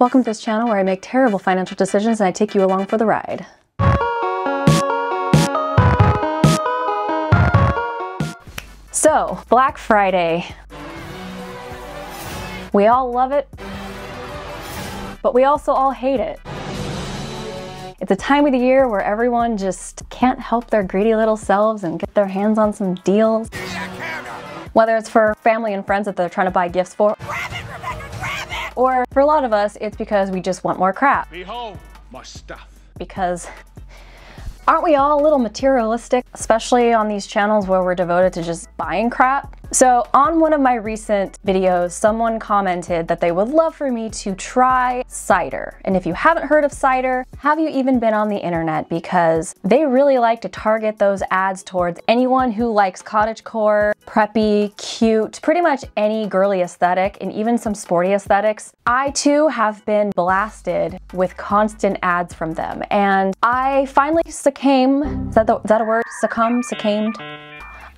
Welcome to this channel where I make terrible financial decisions and I take you along for the ride. So, Black Friday. We all love it, but we also all hate it. It's a time of the year where everyone just can't help their greedy little selves and get their hands on some deals. Whether it's for family and friends that they're trying to buy gifts for, or for a lot of us, it's because we just want more crap. Behold my stuff. Because aren't we all a little materialistic, especially on these channels where we're devoted to just buying crap? So on one of my recent videos, someone commented that they would love for me to try cider. And if you haven't heard of cider, have you even been on the internet? Because they really like to target those ads towards anyone who likes cottagecore, preppy, cute, pretty much any girly aesthetic and even some sporty aesthetics. I too have been blasted with constant ads from them. And I finally succumbed, is that, the, is that a word? Succumb, succumbed?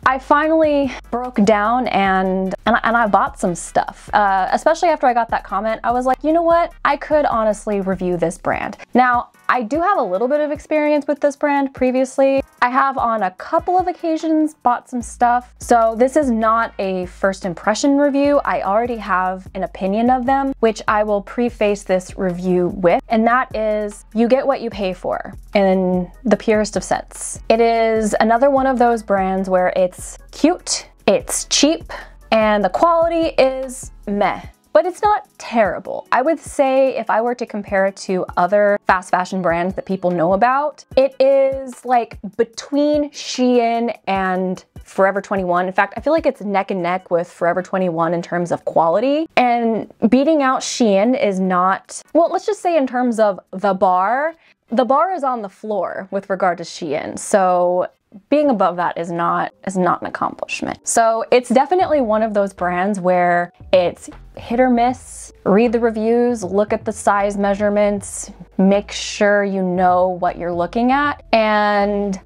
I finally broke down and and I, and I bought some stuff. Uh, especially after I got that comment, I was like, you know what? I could honestly review this brand. Now, I do have a little bit of experience with this brand previously. I have on a couple of occasions bought some stuff. So this is not a first impression review. I already have an opinion of them, which I will preface this review with. And that is you get what you pay for in the purest of sense. It is another one of those brands where it's cute, it's cheap, and the quality is meh but it's not terrible. I would say if I were to compare it to other fast fashion brands that people know about, it is like between Shein and Forever 21. In fact, I feel like it's neck and neck with Forever 21 in terms of quality. And beating out Shein is not, well, let's just say in terms of the bar, the bar is on the floor with regard to Shein. So being above that is not is not an accomplishment. So it's definitely one of those brands where it's hit or miss. Read the reviews, look at the size measurements, make sure you know what you're looking at, and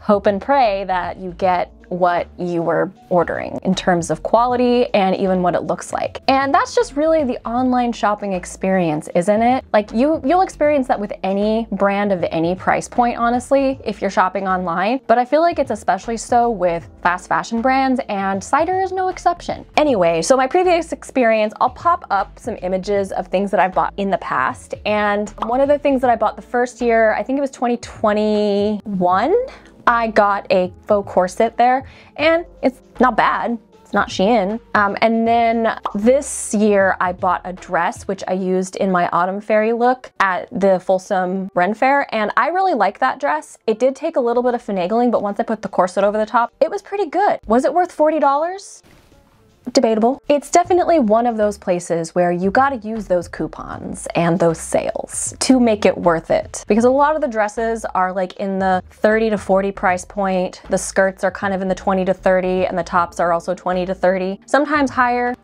hope and pray that you get what you were ordering in terms of quality and even what it looks like. And that's just really the online shopping experience, isn't it? Like you, you'll experience that with any brand of any price point, honestly, if you're shopping online. But I feel like it's especially so with fast fashion brands and cider is no exception. Anyway, so my previous experience, I'll pop up some images of things that I've bought in the past. And one of the things that I bought the first year, I think it was 2021, I got a faux corset there and it's not bad. It's not Shein. Um, and then this year I bought a dress which I used in my autumn fairy look at the Folsom Ren Fair and I really like that dress. It did take a little bit of finagling but once I put the corset over the top it was pretty good. Was it worth $40? Debatable. It's definitely one of those places where you gotta use those coupons and those sales to make it worth it. Because a lot of the dresses are like in the 30 to 40 price point, the skirts are kind of in the 20 to 30, and the tops are also 20 to 30, sometimes higher.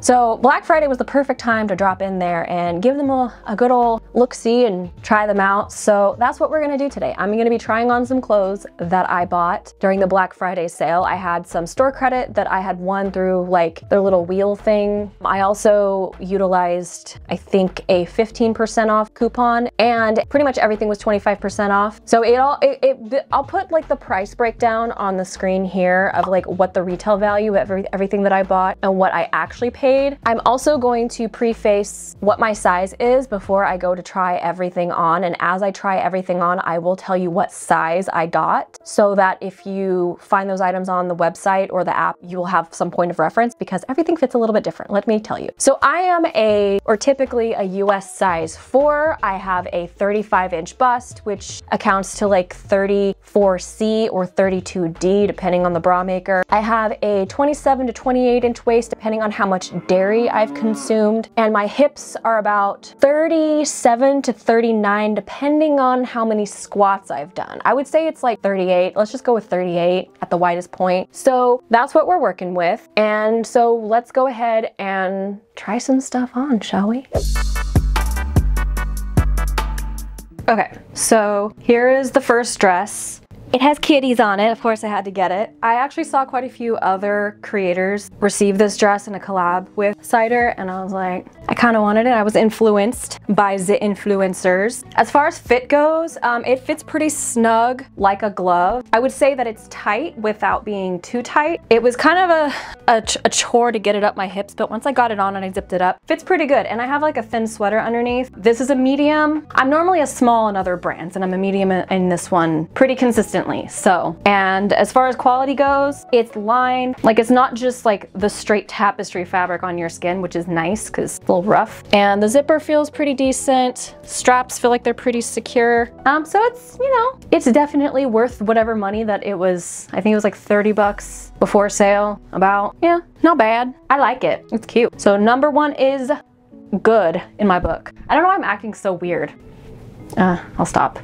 So Black Friday was the perfect time to drop in there and give them a, a good old look-see and try them out. So that's what we're gonna do today. I'm gonna be trying on some clothes that I bought during the Black Friday sale. I had some store credit that I had won through like their little wheel thing. I also utilized, I think, a 15% off coupon and pretty much everything was 25% off. So it all, it, it, I'll put like the price breakdown on the screen here of like what the retail value of every, everything that I bought and what I actually paid I'm also going to preface what my size is before I go to try everything on. And as I try everything on, I will tell you what size I got so that if you find those items on the website or the app, you will have some point of reference because everything fits a little bit different. Let me tell you. So I am a, or typically a US size four. I have a 35 inch bust, which accounts to like 34C or 32D, depending on the bra maker. I have a 27 to 28 inch waist, depending on how much dairy I've consumed, and my hips are about 37 to 39, depending on how many squats I've done. I would say it's like 38. Let's just go with 38 at the widest point. So that's what we're working with. And so let's go ahead and try some stuff on, shall we? Okay, so here is the first dress. It has kitties on it, of course I had to get it. I actually saw quite a few other creators receive this dress in a collab with Cider and I was like, I kind of wanted it. I was influenced by the influencers. As far as fit goes, um, it fits pretty snug like a glove. I would say that it's tight without being too tight. It was kind of a, a, ch a chore to get it up my hips, but once I got it on and I zipped it up, fits pretty good. And I have like a thin sweater underneath. This is a medium. I'm normally a small in other brands and I'm a medium in this one pretty consistently. So, and as far as quality goes, it's lined. Like it's not just like the straight tapestry fabric on your skin, which is nice because little rough. And the zipper feels pretty decent. Straps feel like they're pretty secure. Um, so it's, you know, it's definitely worth whatever money that it was. I think it was like 30 bucks before sale about. Yeah, not bad. I like it. It's cute. So number one is good in my book. I don't know why I'm acting so weird. Uh, I'll stop.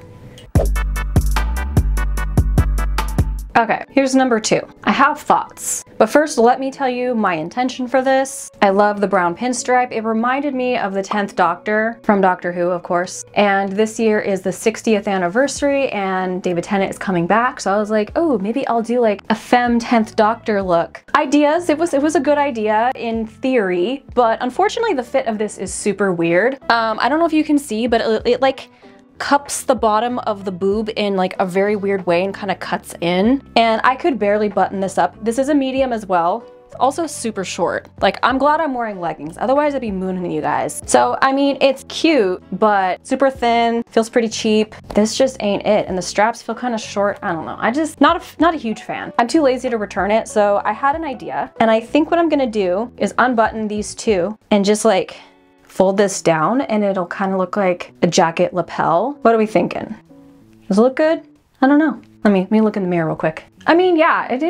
Okay, here's number two. I have thoughts. But first, let me tell you my intention for this. I love the brown pinstripe. It reminded me of the 10th Doctor from Doctor Who, of course. And this year is the 60th anniversary and David Tennant is coming back. So I was like, oh, maybe I'll do like a femme 10th Doctor look. Ideas, it was, it was a good idea in theory, but unfortunately the fit of this is super weird. Um, I don't know if you can see, but it, it like, cups the bottom of the boob in like a very weird way and kind of cuts in. And I could barely button this up. This is a medium as well. It's also super short. Like, I'm glad I'm wearing leggings. Otherwise, I'd be mooning you guys. So, I mean, it's cute, but super thin, feels pretty cheap. This just ain't it. And the straps feel kind of short. I don't know. I just, not a, not a huge fan. I'm too lazy to return it. So I had an idea. And I think what I'm gonna do is unbutton these two and just like fold this down and it'll kind of look like a jacket lapel. What are we thinking? Does it look good? I don't know. Let me, let me look in the mirror real quick. I mean, yeah, it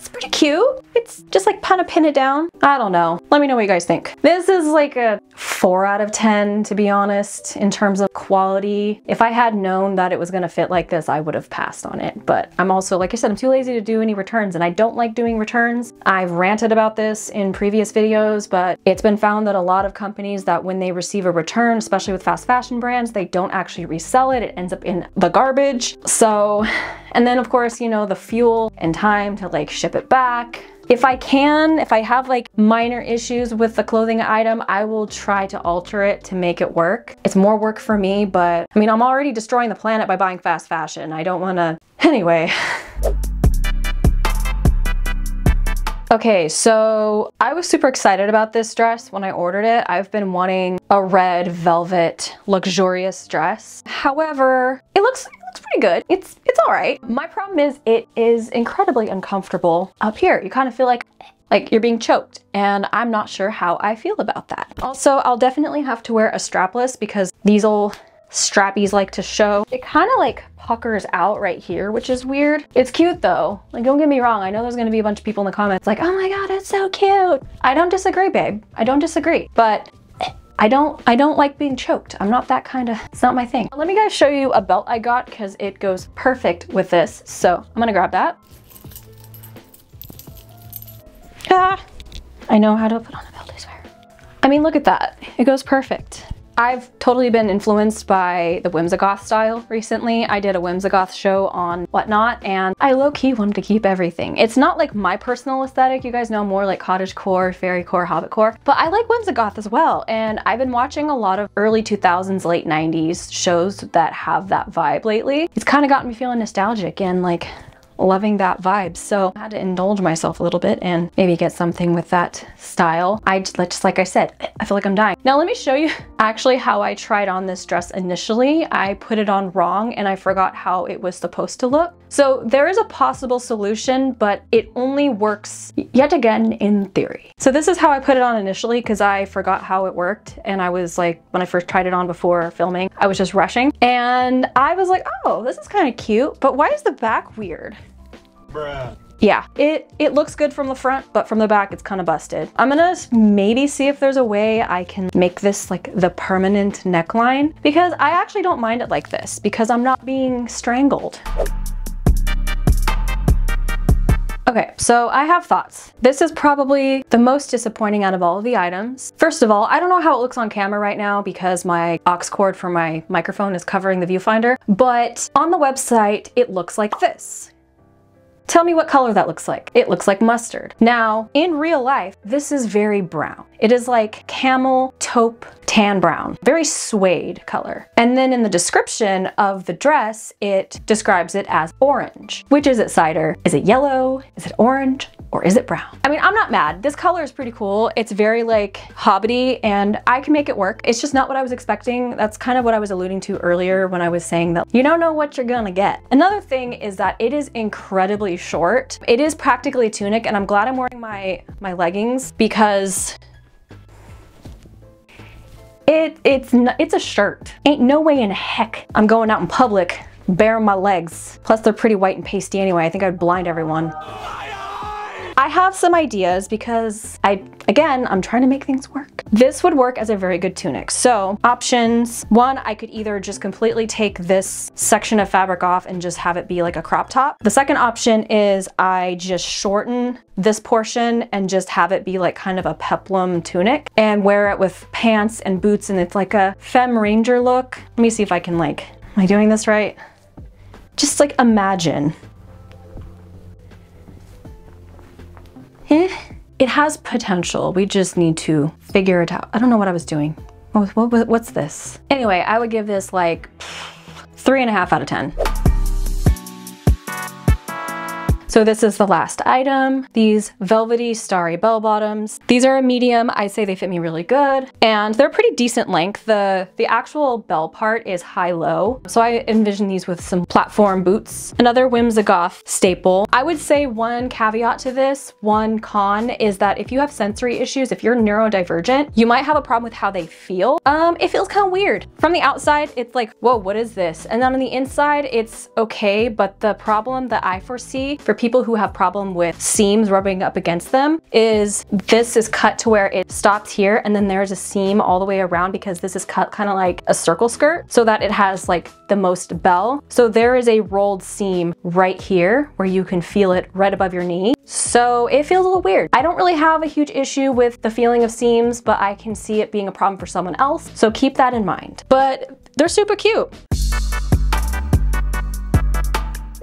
it's pretty cute. It's just like kind of pin it down. I don't know. Let me know what you guys think. This is like a four out of 10, to be honest, in terms of quality. If I had known that it was gonna fit like this, I would have passed on it. But I'm also, like I said, I'm too lazy to do any returns and I don't like doing returns. I've ranted about this in previous videos, but it's been found that a lot of companies that when they receive a return, especially with fast fashion brands, they don't actually resell it. It ends up in the garbage. So, and then of course, you know, the fuel and time to like ship it back. If I can, if I have like minor issues with the clothing item, I will try to alter it to make it work. It's more work for me, but I mean, I'm already destroying the planet by buying fast fashion. I don't wanna, anyway. Okay, so I was super excited about this dress when I ordered it. I've been wanting a red velvet luxurious dress. However, it looks it's pretty good. It's it's all right. My problem is it is incredibly uncomfortable up here. You kind of feel like like you're being choked and I'm not sure how I feel about that. Also, I'll definitely have to wear a strapless because these old strappies like to show. It kind of like puckers out right here, which is weird. It's cute though. Like, don't get me wrong. I know there's gonna be a bunch of people in the comments like, oh my God, it's so cute. I don't disagree, babe. I don't disagree. But I don't, I don't like being choked. I'm not that kind of, it's not my thing. Let me guys show you a belt I got because it goes perfect with this. So I'm gonna grab that. Ah, I know how to put on a belt, I swear. I mean, look at that. It goes perfect. I've totally been influenced by the Whimsigoth style recently. I did a Whimsigoth show on Whatnot and I low-key wanted to keep everything. It's not like my personal aesthetic. You guys know more like cottage core, fairy core, hobbit core, but I like Whimsigoth as well. And I've been watching a lot of early 2000s, late 90s shows that have that vibe lately. It's kind of gotten me feeling nostalgic and like loving that vibe. So I had to indulge myself a little bit and maybe get something with that style. I just, like I said, I feel like I'm dying. Now let me show you actually how I tried on this dress initially. I put it on wrong and I forgot how it was supposed to look. So there is a possible solution, but it only works yet again in theory. So this is how I put it on initially because I forgot how it worked. And I was like, when I first tried it on before filming, I was just rushing. And I was like, oh, this is kind of cute, but why is the back weird? Bruh. Yeah, it, it looks good from the front, but from the back it's kind of busted. I'm gonna maybe see if there's a way I can make this like the permanent neckline because I actually don't mind it like this because I'm not being strangled. Okay, so I have thoughts. This is probably the most disappointing out of all of the items. First of all, I don't know how it looks on camera right now because my aux cord for my microphone is covering the viewfinder, but on the website, it looks like this. Tell me what color that looks like. It looks like mustard. Now, in real life, this is very brown. It is like camel taupe tan brown, very suede color. And then in the description of the dress, it describes it as orange. Which is it, Cider? Is it yellow? Is it orange? Or is it brown? I mean, I'm not mad. This color is pretty cool. It's very like hobbity and I can make it work. It's just not what I was expecting. That's kind of what I was alluding to earlier when I was saying that you don't know what you're gonna get. Another thing is that it is incredibly short. It is practically a tunic and I'm glad I'm wearing my, my leggings because it, it's, it's a shirt. Ain't no way in heck I'm going out in public bare my legs. Plus they're pretty white and pasty anyway. I think I'd blind everyone. I have some ideas because I, again, I'm trying to make things work. This would work as a very good tunic. So options, one, I could either just completely take this section of fabric off and just have it be like a crop top. The second option is I just shorten this portion and just have it be like kind of a peplum tunic and wear it with pants and boots and it's like a femme ranger look. Let me see if I can like, am I doing this right? Just like imagine eh, it has potential. We just need to figure it out. I don't know what I was doing. What, what, what's this? Anyway, I would give this like three and a half out of 10. So this is the last item. These velvety starry bell bottoms. These are a medium. I say they fit me really good and they're pretty decent length. The, the actual bell part is high-low. So I envision these with some platform boots. Another Whimsigoth staple. I would say one caveat to this, one con is that if you have sensory issues, if you're neurodivergent, you might have a problem with how they feel. Um, it feels kind of weird. From the outside, it's like, whoa, what is this? And then on the inside, it's okay. But the problem that I foresee for people who have problem with seams rubbing up against them is this is cut to where it stops here and then there's a seam all the way around because this is cut kind of like a circle skirt so that it has like the most bell. So there is a rolled seam right here where you can feel it right above your knee. So it feels a little weird. I don't really have a huge issue with the feeling of seams, but I can see it being a problem for someone else. So keep that in mind. But they're super cute.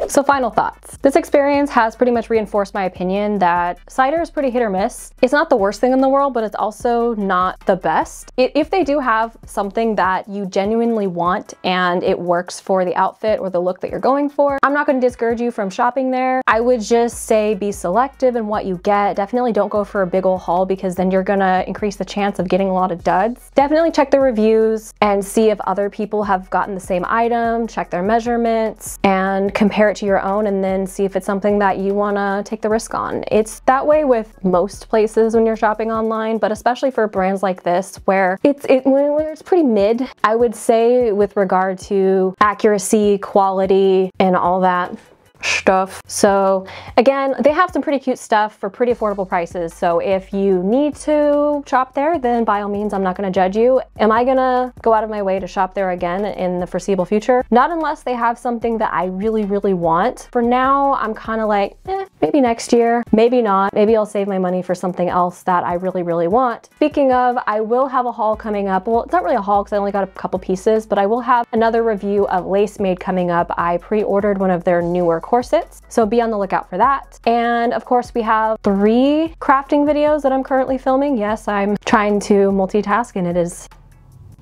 So final thoughts. This experience has pretty much reinforced my opinion that cider is pretty hit or miss. It's not the worst thing in the world, but it's also not the best. If they do have something that you genuinely want and it works for the outfit or the look that you're going for, I'm not gonna discourage you from shopping there. I would just say be selective in what you get. Definitely don't go for a big old haul because then you're gonna increase the chance of getting a lot of duds. Definitely check the reviews and see if other people have gotten the same item, check their measurements, and compare it to your own and then see if it's something that you wanna take the risk on. It's that way with most places when you're shopping online, but especially for brands like this where it's, it, where it's pretty mid, I would say with regard to accuracy, quality, and all that stuff. So again, they have some pretty cute stuff for pretty affordable prices. So if you need to shop there, then by all means, I'm not gonna judge you. Am I gonna go out of my way to shop there again in the foreseeable future? Not unless they have something that I really, really want. For now, I'm kind of like, eh, maybe next year, maybe not. Maybe I'll save my money for something else that I really, really want. Speaking of, I will have a haul coming up. Well, it's not really a haul because I only got a couple pieces, but I will have another review of Lace Maid coming up. I pre-ordered one of their newer corsets, so be on the lookout for that. And of course, we have three crafting videos that I'm currently filming. Yes, I'm trying to multitask and it is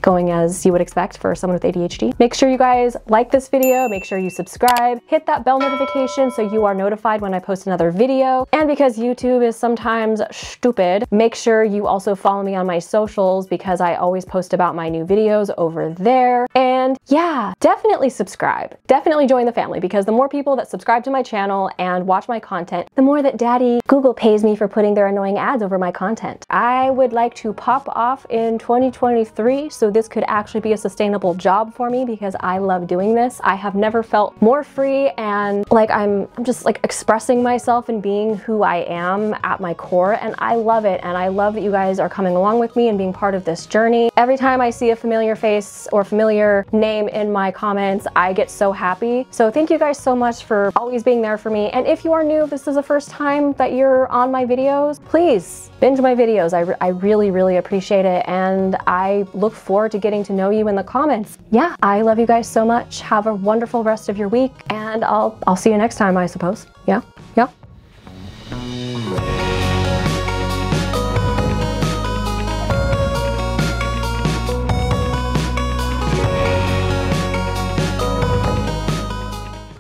going as you would expect for someone with ADHD. Make sure you guys like this video, make sure you subscribe, hit that bell notification so you are notified when I post another video. And because YouTube is sometimes stupid, make sure you also follow me on my socials because I always post about my new videos over there. And yeah, definitely subscribe. Definitely join the family because the more people that subscribe to my channel and watch my content, the more that daddy Google pays me for putting their annoying ads over my content. I would like to pop off in 2023 so this could actually be a sustainable job for me because I love doing this. I have never felt more free and like I'm, I'm just like expressing myself and being who I am at my core and I love it and I love that you guys are coming along with me and being part of this journey. Every time I see a familiar face or familiar name in my comments, I get so happy. So thank you guys so much for always being there for me. And if you are new, this is the first time that you're on my videos, please binge my videos. I, re I really, really appreciate it. And I look forward to getting to know you in the comments. Yeah, I love you guys so much. Have a wonderful rest of your week and I'll, I'll see you next time, I suppose. Yeah.